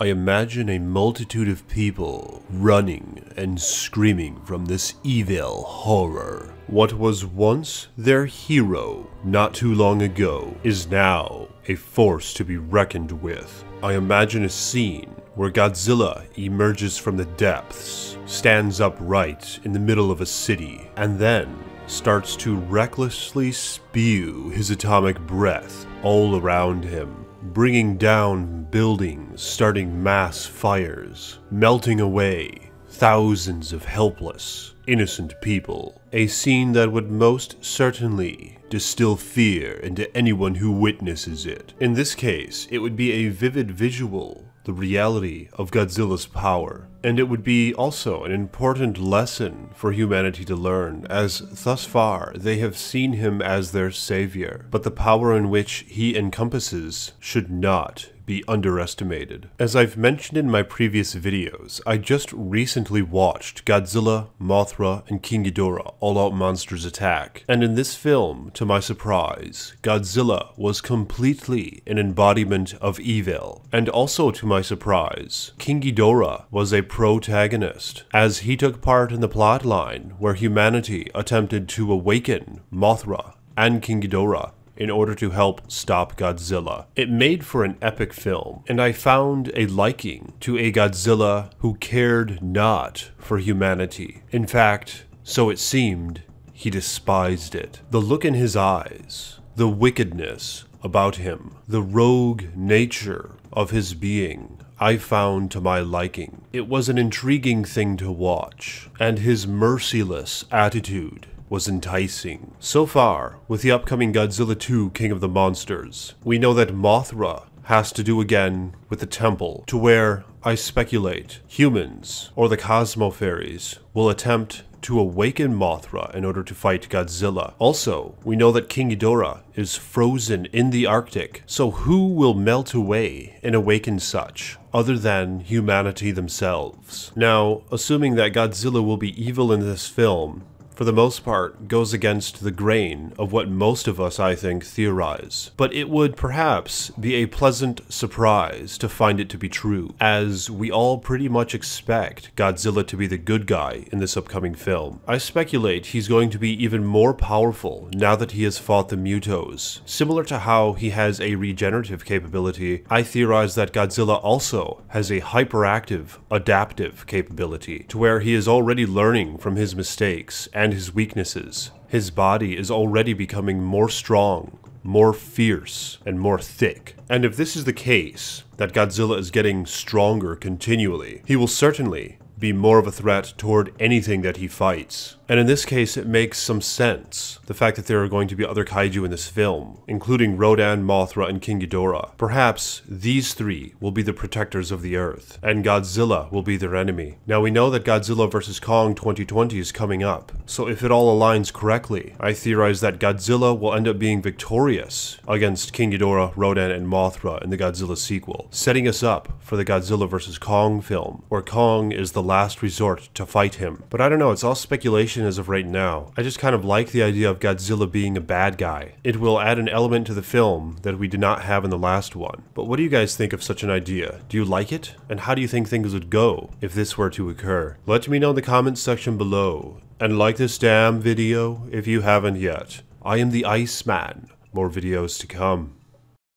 I imagine a multitude of people running and screaming from this evil horror. What was once their hero not too long ago is now a force to be reckoned with. I imagine a scene where Godzilla emerges from the depths, stands upright in the middle of a city, and then starts to recklessly spew his atomic breath all around him, bringing down buildings, starting mass fires, melting away thousands of helpless, innocent people. A scene that would most certainly distill fear into anyone who witnesses it. In this case, it would be a vivid visual the reality of Godzilla's power. And it would be also an important lesson for humanity to learn, as thus far they have seen him as their savior. But the power in which he encompasses should not be underestimated. As I've mentioned in my previous videos, I just recently watched Godzilla, Mothra, and King Ghidorah All Out Monsters Attack, and in this film, to my surprise, Godzilla was completely an embodiment of evil, and also to my surprise, King Ghidorah was a protagonist, as he took part in the plotline where humanity attempted to awaken Mothra and King Ghidorah in order to help stop Godzilla. It made for an epic film, and I found a liking to a Godzilla who cared not for humanity. In fact, so it seemed, he despised it. The look in his eyes, the wickedness about him, the rogue nature of his being, I found to my liking. It was an intriguing thing to watch, and his merciless attitude was enticing. So far, with the upcoming Godzilla 2 King of the Monsters, we know that Mothra has to do again with the temple, to where, I speculate, humans, or the Cosmo Fairies, will attempt to awaken Mothra in order to fight Godzilla. Also, we know that King Ghidorah is frozen in the Arctic, so who will melt away and awaken such? Other than humanity themselves. Now, assuming that Godzilla will be evil in this film, for the most part, goes against the grain of what most of us, I think, theorize. But it would perhaps be a pleasant surprise to find it to be true, as we all pretty much expect Godzilla to be the good guy in this upcoming film. I speculate he's going to be even more powerful now that he has fought the Mutos. Similar to how he has a regenerative capability, I theorize that Godzilla also has a hyperactive, adaptive capability, to where he is already learning from his mistakes and and his weaknesses. His body is already becoming more strong, more fierce, and more thick. And if this is the case, that Godzilla is getting stronger continually, he will certainly be more of a threat toward anything that he fights. And in this case, it makes some sense. The fact that there are going to be other kaiju in this film, including Rodan, Mothra, and King Ghidorah. Perhaps these three will be the protectors of the Earth, and Godzilla will be their enemy. Now we know that Godzilla vs. Kong 2020 is coming up, so if it all aligns correctly, I theorize that Godzilla will end up being victorious against King Ghidorah, Rodan, and Mothra in the Godzilla sequel, setting us up for the Godzilla vs. Kong film, where Kong is the last resort to fight him. But I don't know, it's all speculation as of right now. I just kind of like the idea of Godzilla being a bad guy. It will add an element to the film that we did not have in the last one. But what do you guys think of such an idea? Do you like it? And how do you think things would go if this were to occur? Let me know in the comments section below. And like this damn video if you haven't yet. I am the Iceman. More videos to come.